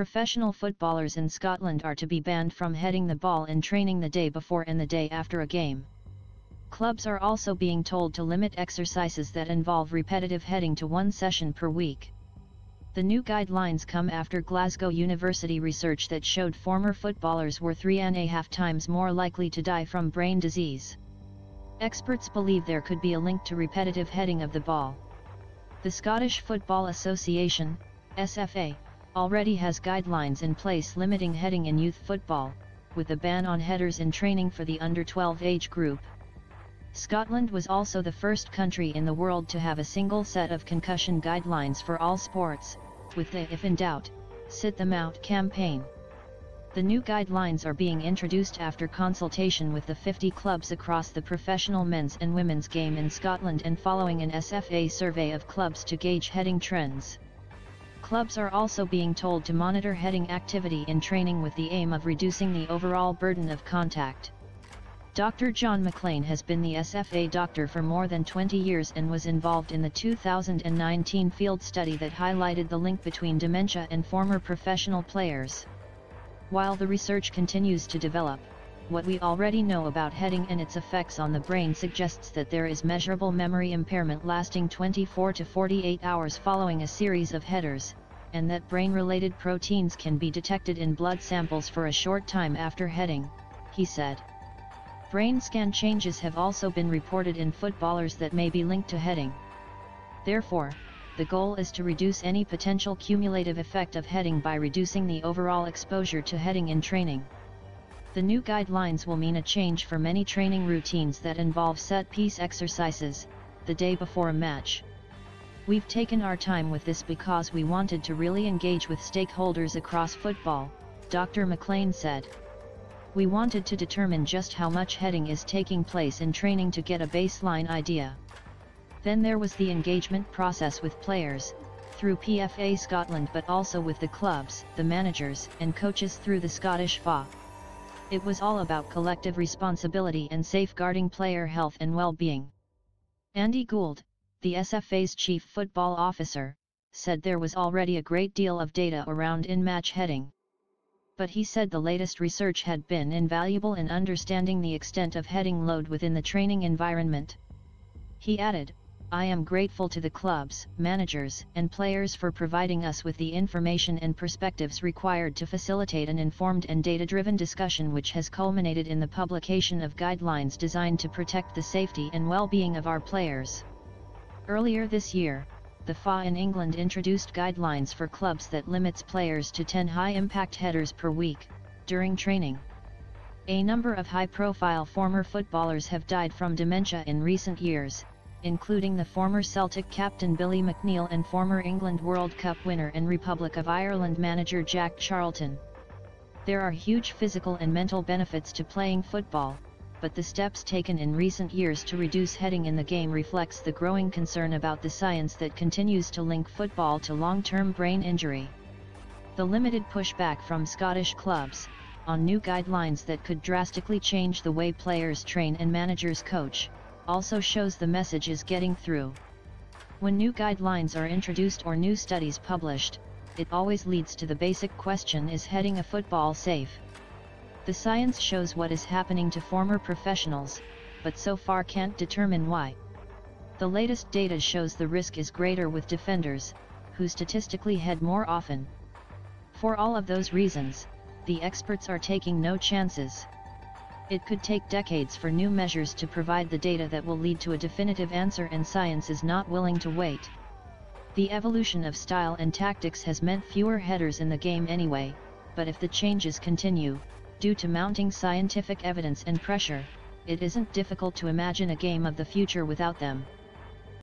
Professional footballers in Scotland are to be banned from heading the ball in training the day before and the day after a game. Clubs are also being told to limit exercises that involve repetitive heading to one session per week. The new guidelines come after Glasgow University research that showed former footballers were three and a half times more likely to die from brain disease. Experts believe there could be a link to repetitive heading of the ball. The Scottish Football Association, SFA, already has guidelines in place limiting heading in youth football, with a ban on headers in training for the under-12 age group. Scotland was also the first country in the world to have a single set of concussion guidelines for all sports, with the If in Doubt, Sit Them Out campaign. The new guidelines are being introduced after consultation with the 50 clubs across the professional men's and women's game in Scotland and following an SFA survey of clubs to gauge heading trends. Clubs are also being told to monitor heading activity in training with the aim of reducing the overall burden of contact. Dr. John McLean has been the SFA doctor for more than 20 years and was involved in the 2019 field study that highlighted the link between dementia and former professional players. While the research continues to develop, what we already know about heading and its effects on the brain suggests that there is measurable memory impairment lasting 24 to 48 hours following a series of headers, and that brain-related proteins can be detected in blood samples for a short time after heading, he said. Brain scan changes have also been reported in footballers that may be linked to heading. Therefore, the goal is to reduce any potential cumulative effect of heading by reducing the overall exposure to heading in training. The new guidelines will mean a change for many training routines that involve set-piece exercises, the day before a match. We've taken our time with this because we wanted to really engage with stakeholders across football, Dr. McLean said. We wanted to determine just how much heading is taking place in training to get a baseline idea. Then there was the engagement process with players, through PFA Scotland but also with the clubs, the managers and coaches through the Scottish FA. It was all about collective responsibility and safeguarding player health and well-being. Andy Gould, the SFA's chief football officer, said there was already a great deal of data around in-match heading. But he said the latest research had been invaluable in understanding the extent of heading load within the training environment. He added, I am grateful to the clubs, managers and players for providing us with the information and perspectives required to facilitate an informed and data-driven discussion which has culminated in the publication of guidelines designed to protect the safety and well-being of our players. Earlier this year, the FA in England introduced guidelines for clubs that limits players to 10 high-impact headers per week, during training. A number of high-profile former footballers have died from dementia in recent years, including the former Celtic captain Billy McNeill and former England World Cup winner and Republic of Ireland manager Jack Charlton. There are huge physical and mental benefits to playing football, but the steps taken in recent years to reduce heading in the game reflects the growing concern about the science that continues to link football to long-term brain injury. The limited pushback from Scottish clubs, on new guidelines that could drastically change the way players train and managers coach, also shows the message is getting through. When new guidelines are introduced or new studies published, it always leads to the basic question is heading a football safe? The science shows what is happening to former professionals, but so far can't determine why. The latest data shows the risk is greater with defenders, who statistically head more often. For all of those reasons, the experts are taking no chances. It could take decades for new measures to provide the data that will lead to a definitive answer and science is not willing to wait. The evolution of style and tactics has meant fewer headers in the game anyway, but if the changes continue, Due to mounting scientific evidence and pressure, it isn't difficult to imagine a game of the future without them.